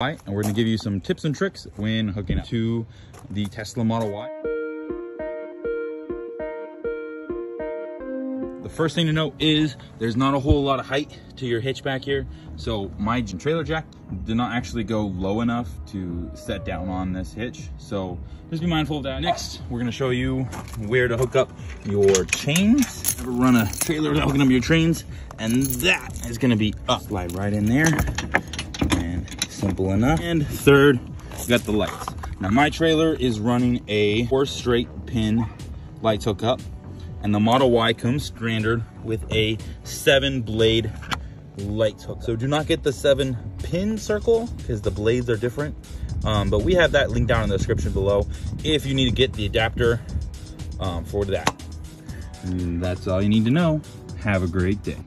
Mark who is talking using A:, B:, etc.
A: and we're gonna give you some tips and tricks when hooking up to the Tesla Model Y. The first thing to note is there's not a whole lot of height to your hitch back here. So my trailer jack did not actually go low enough to set down on this hitch. So just be mindful of that. Next, we're gonna show you where to hook up your chains. Never run a trailer without hooking up your chains. And that is gonna be up, slide right in there. Simple enough. And third, we got the lights. Now my trailer is running a four straight pin lights hookup and the Model Y comes standard with a seven blade light hook. So do not get the seven pin circle because the blades are different. Um, but we have that link down in the description below if you need to get the adapter um, for that. And that's all you need to know. Have a great day.